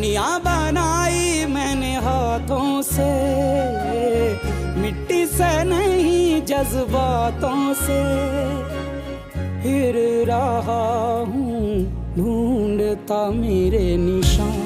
दुनिया बनाई मैंने हाथों से। मिट्टी से नहीं, जज्बातों से। फिर रहा हूँ, ढूंढता मेरे निशान।